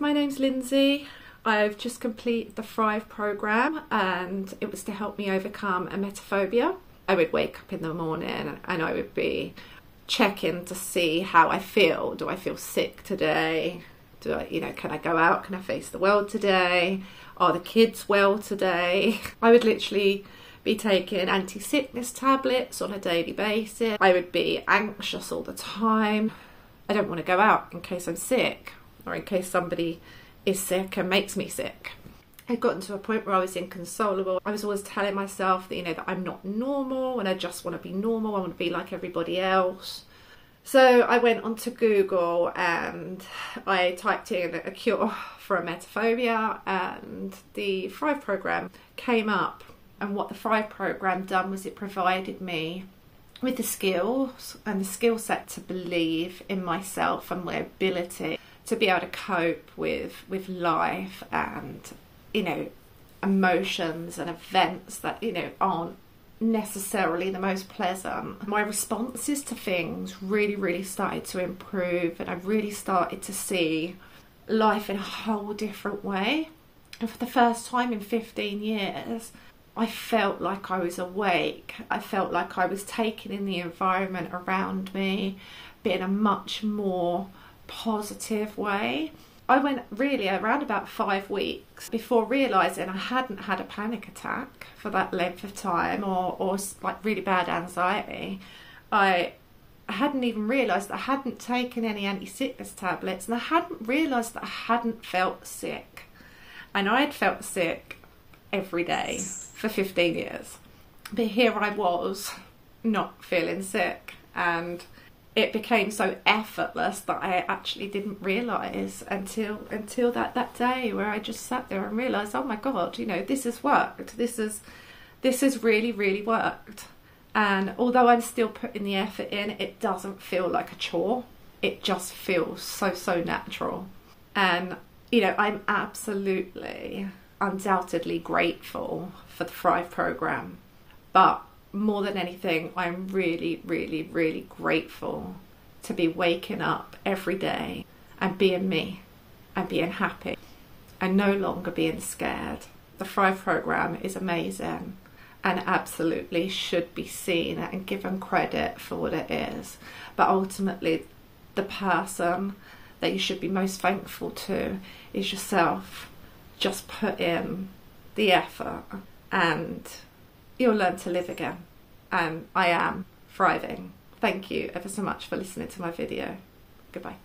My name's Lyndsay. I've just completed the Thrive program and it was to help me overcome a emetophobia. I would wake up in the morning and I would be checking to see how I feel. Do I feel sick today? Do I, you know, can I go out? Can I face the world today? Are the kids well today? I would literally be taking anti sickness tablets on a daily basis. I would be anxious all the time. I don't want to go out in case I'm sick or in case somebody is sick and makes me sick. I'd gotten to a point where I was inconsolable. I was always telling myself that, you know, that I'm not normal and I just want to be normal. I want to be like everybody else. So I went onto Google and I typed in a cure for emetophobia and the Thrive program came up. And what the Thrive program done was it provided me with the skills and the skill set to believe in myself and my ability to be able to cope with with life and you know emotions and events that you know aren't necessarily the most pleasant my responses to things really really started to improve and i really started to see life in a whole different way and for the first time in 15 years I felt like I was awake. I felt like I was taking in the environment around me, being a much more positive way. I went really around about five weeks before realizing I hadn't had a panic attack for that length of time or, or like really bad anxiety. I hadn't even realized I hadn't taken any anti sickness tablets and I hadn't realized that I hadn't felt sick. And I had felt sick every day for 15 years. But here I was not feeling sick and it became so effortless that I actually didn't realise until until that, that day where I just sat there and realised, oh my god, you know, this has worked. This is this has really, really worked. And although I'm still putting the effort in, it doesn't feel like a chore. It just feels so, so natural. And, you know, I'm absolutely, undoubtedly grateful for the Thrive program. But more than anything, I'm really, really, really grateful to be waking up every day and being me and being happy and no longer being scared. The Thrive program is amazing and absolutely should be seen and given credit for what it is. But ultimately, the person that you should be most thankful to is yourself. Just put in the effort and you'll learn to live again. And I am thriving. Thank you ever so much for listening to my video. Goodbye.